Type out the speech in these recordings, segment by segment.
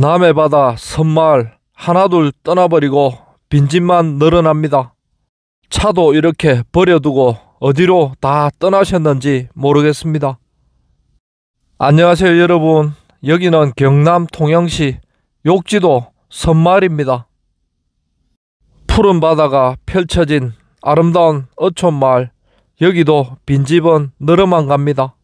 남해 바다 섬마을 하나둘 떠나버리고 빈집만 늘어납니다. 차도 이렇게 버려두고 어디로 다 떠나셨는지 모르겠습니다. 안녕하세요 여러분. 여기는 경남 통영시 욕지도 섬마을입니다. 푸른 바다가 펼쳐진 아름다운 어촌마을 여기도 빈집은 늘어만 갑니다.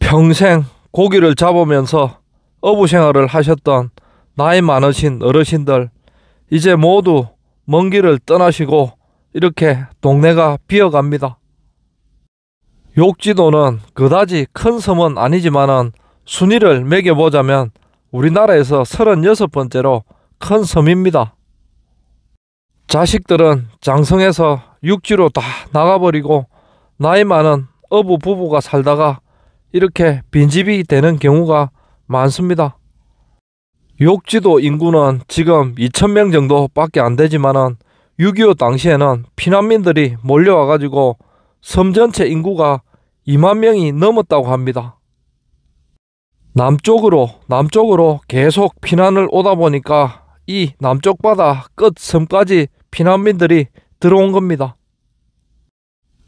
평생 고기를 잡으면서 어부 생활을 하셨던 나이 많으신 어르신들 이제 모두 먼 길을 떠나시고 이렇게 동네가 비어갑니다. 욕지도는 그다지 큰 섬은 아니지만은 순위를 매겨보자면 우리나라에서 36번째로 큰 섬입니다. 자식들은 장성에서 육지로 다 나가버리고 나이 많은 어부 부부가 살다가 이렇게 빈집이 되는 경우가 많습니다. 욕지도 인구는 지금 2천명 정도밖에 안 되지만은 6.25 당시에는 피난민들이 몰려와가지고 섬 전체 인구가 2만 명이 넘었다고 합니다. 남쪽으로 남쪽으로 계속 피난을 오다 보니까 이 남쪽 바다 끝 섬까지 피난민들이 들어온 겁니다.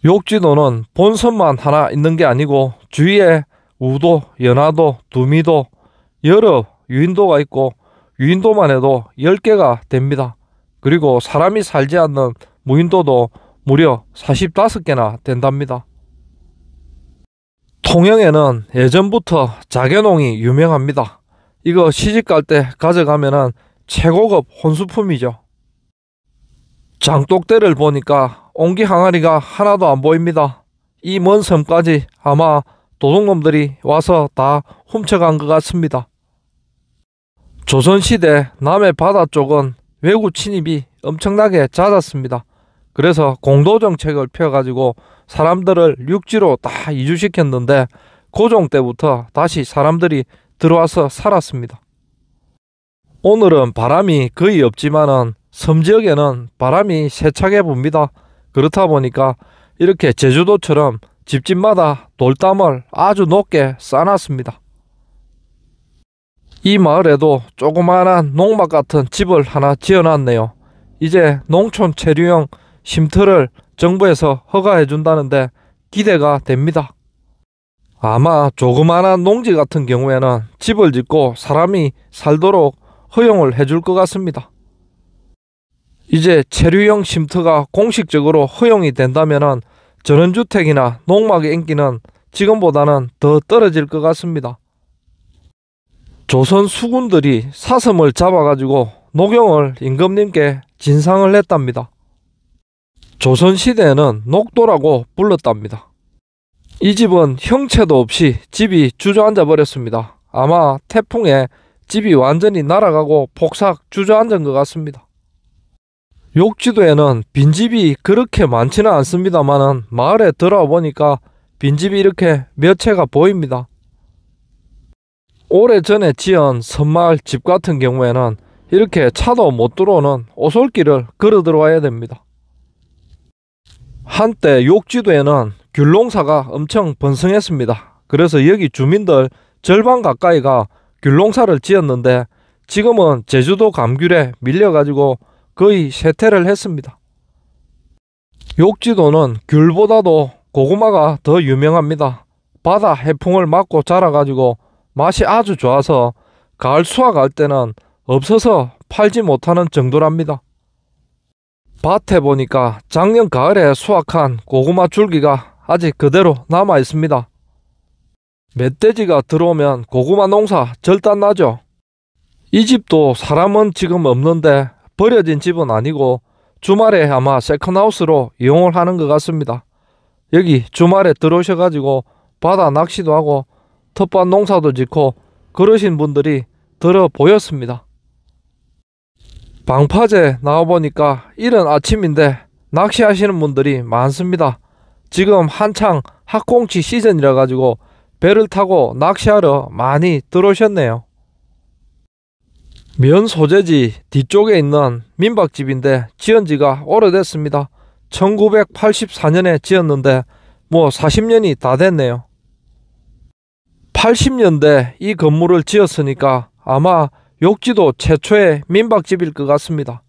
욕지도는 본섬만 하나 있는 게 아니고 주위에 우도, 연화도, 두미도 여러 유인도가 있고 유인도만 해도 10개가 됩니다. 그리고 사람이 살지 않는 무인도도 무려 45개나 된답니다. 통영에는 예전부터 자개농이 유명합니다. 이거 시집갈 때 가져가면 최고급 혼수품이죠. 장독대를 보니까 옹기 항아리가 하나도 안 보입니다. 이 먼 섬까지 아마 도둑놈들이 와서 다 훔쳐간 것 같습니다. 조선시대 남해 바다 쪽은 외국 침입이 엄청나게 잦았습니다. 그래서 공도정책을 펴가지고 사람들을 육지로 다 이주시켰는데 고종 때부터 다시 사람들이 들어와서 살았습니다. 오늘은 바람이 거의 없지만은 섬 지역에는 바람이 세차게 붑니다. 그렇다 보니까 이렇게 제주도처럼 집집마다 돌담을 아주 높게 쌓아놨습니다. 이 마을에도 조그마한 농막 같은 집을 하나 지어놨네요. 이제 농촌 체류용 쉼터를 정부에서 허가해 준다는데 기대가 됩니다. 아마 조그마한 농지 같은 경우에는 집을 짓고 사람이 살도록 허용을 해줄 것 같습니다. 이제 체류형 쉼터가 공식적으로 허용이 된다면 전원주택이나 농막의 인기는 지금보다는 더 떨어질 것 같습니다. 조선 수군들이 사슴을 잡아가지고 녹용을 임금님께 진상을 했답니다. 조선시대에는 녹도라고 불렀답니다. 이 집은 형체도 없이 집이 주저앉아 버렸습니다. 아마 태풍에 집이 완전히 날아가고 폭삭 주저앉은 것 같습니다. 욕지도에는 빈집이 그렇게 많지는 않습니다만은 마을에 들어와 보니까 빈집이 이렇게 몇 채가 보입니다. 오래전에 지은 섬마을 집 같은 경우에는 이렇게 차도 못 들어오는 오솔길을 걸어 들어와야 됩니다. 한때 욕지도에는 귤농사가 엄청 번성했습니다. 그래서 여기 주민들 절반 가까이가 귤농사를 지었는데 지금은 제주도 감귤에 밀려가지고 거의 쇠퇴를 했습니다. 욕지도는 귤보다도 고구마가 더 유명합니다. 바다 해풍을 맞고 자라가지고 맛이 아주 좋아서 가을 수확할 때는 없어서 팔지 못하는 정도랍니다. 밭에 보니까 작년 가을에 수확한 고구마 줄기가 아직 그대로 남아 있습니다. 멧돼지가 들어오면 고구마 농사 절단 나죠. 이 집도 사람은 지금 없는데 버려진 집은 아니고 주말에 아마 세컨하우스로 이용을 하는 것 같습니다. 여기 주말에 들어오셔가지고 바다 낚시도 하고 텃밭 농사도 짓고 그러신 분들이 들어 보였습니다. 방파제 나와보니까 이른 아침인데 낚시하시는 분들이 많습니다. 지금 한창 학꽁치 시즌이라 가지고 배를 타고 낚시하러 많이 들어오셨네요. 면 소재지 뒤쪽에 있는 민박집인데 지은 지가 오래됐습니다. 1984년에 지었는데 뭐 40년이 다 됐네요. 80년대 이 건물을 지었으니까 아마 욕지도 최초의 민박집일 것 같습니다.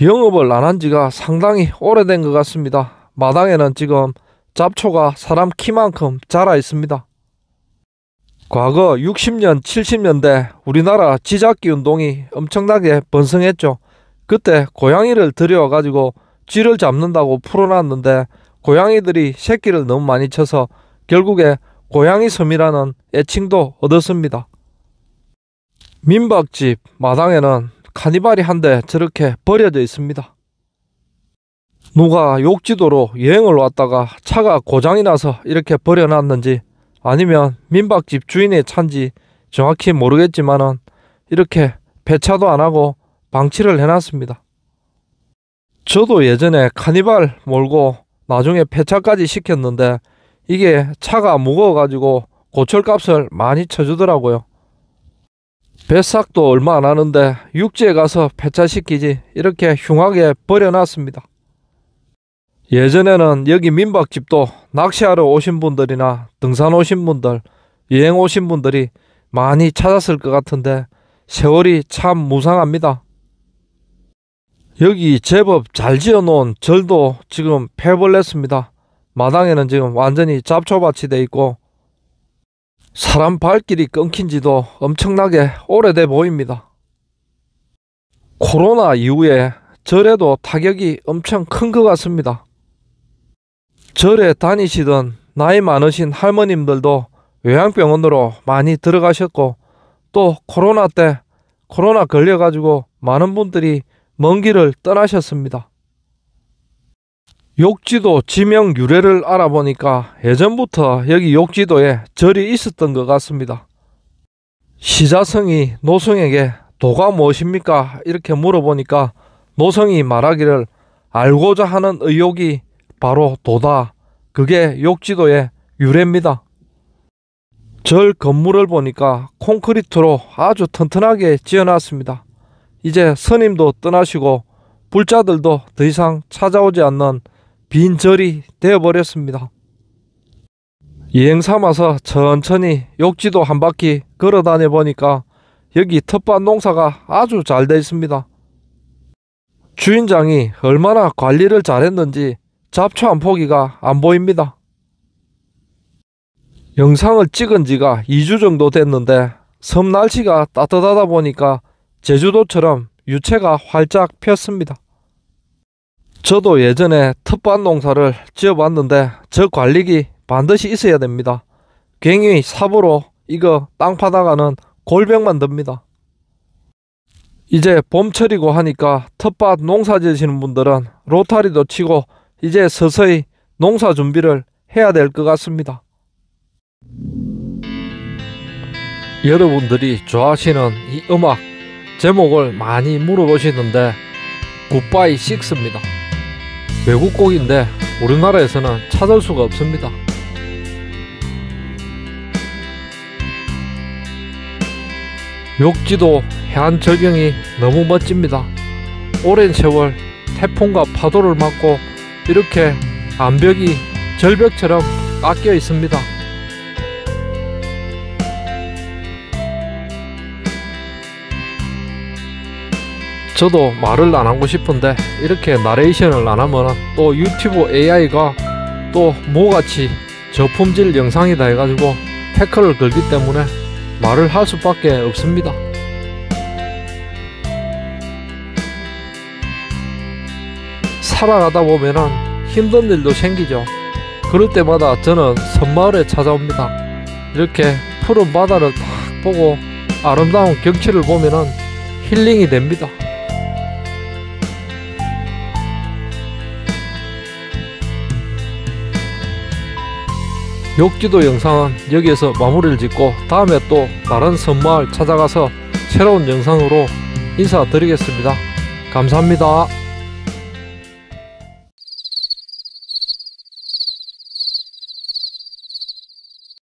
영업을 안 한 지가 상당히 오래된 것 같습니다. 마당에는 지금 잡초가 사람 키만큼 자라 있습니다. 과거 60년, 70년대 우리나라 지잡기 운동이 엄청나게 번성했죠. 그때 고양이를 들여가지고 쥐를 잡는다고 풀어놨는데 고양이들이 새끼를 너무 많이 쳐서 결국에 고양이 섬이라는 애칭도 얻었습니다. 민박집 마당에는 카니발이 한 대 저렇게 버려져 있습니다. 누가 욕지도로 여행을 왔다가 차가 고장이 나서 이렇게 버려놨는지 아니면 민박집 주인의 차인지 정확히 모르겠지만은 이렇게 배차도 안 하고 방치를 해놨습니다. 저도 예전에 카니발 몰고 나중에 폐차까지 시켰는데 이게 차가 무거워가지고 고철값을 많이 쳐주더라고요. 배싹도 얼마 안 하는데 육지에 가서 폐차시키지 이렇게 흉하게 버려놨습니다. 예전에는 여기 민박집도 낚시하러 오신 분들이나 등산 오신 분들, 여행 오신 분들이 많이 찾았을 것 같은데 세월이 참 무상합니다. 여기 제법 잘 지어 놓은 절도 지금 폐벌냈습니다. 마당에는 지금 완전히 잡초밭이 돼 있고 사람 발길이 끊긴 지도 엄청나게 오래돼 보입니다. 코로나 이후에 절에도 타격이 엄청 큰 것 같습니다. 절에 다니시던 나이 많으신 할머님들도 요양병원으로 많이 들어가셨고 또 코로나 때 코로나 걸려가지고 많은 분들이 먼 길을 떠나셨습니다. 욕지도 지명 유래를 알아보니까 예전부터 여기 욕지도에 절이 있었던 것 같습니다. 시자성이 노성에게 도가 무엇입니까? 이렇게 물어보니까 노성이 말하기를 알고자 하는 의욕이 바로 도다. 그게 욕지도의 유래입니다. 절 건물을 보니까 콘크리트로 아주 튼튼하게 지어놨습니다. 이제 스님도 떠나시고 불자들도 더 이상 찾아오지 않는 빈 절이 되어버렸습니다. 여행 삼아서 천천히 욕지도 한 바퀴 걸어 다녀 보니까 여기 텃밭 농사가 아주 잘 되어 있습니다. 주인장이 얼마나 관리를 잘했는지 잡초 한 포기가 안 보입니다. 영상을 찍은 지가 2주 정도 됐는데 섬 날씨가 따뜻하다 보니까 제주도처럼 유채가 활짝 폈습니다. 저도 예전에 텃밭 농사를 지어봤는데 저 관리기 반드시 있어야 됩니다. 괜히 삽으로 이거 땅 파다가는 골병 만 듭니다. 이제 봄철이고 하니까 텃밭 농사 지으시는 분들은 로타리도 치고 이제 서서히 농사 준비를 해야 될 것 같습니다. 여러분들이 좋아하시는 이 음악 제목을 많이 물어보시는데 굿바이 식스입니다. 외국 곡인데 우리나라에서는 찾을 수가 없습니다. 욕지도 해안 절경이 너무 멋집니다. 오랜 세월 태풍과 파도를 맞고 이렇게 암벽이 절벽처럼 깎여 있습니다. 저도 말을 안 하고 싶은데 이렇게 나레이션을 안 하면 또 유튜브 AI가 또 뭐같이 저품질 영상이다 해가지고 태클을 걸기 때문에 말을 할 수밖에 없습니다. 살아가다 보면은 힘든 일도 생기죠. 그럴 때마다 저는 섬마을에 찾아옵니다. 이렇게 푸른 바다를 딱 보고 아름다운 경치를 보면은 힐링이 됩니다. 욕지도 영상은 여기에서 마무리를 짓고 다음에 또 다른 섬마을 찾아가서 새로운 영상으로 인사드리겠습니다. 감사합니다.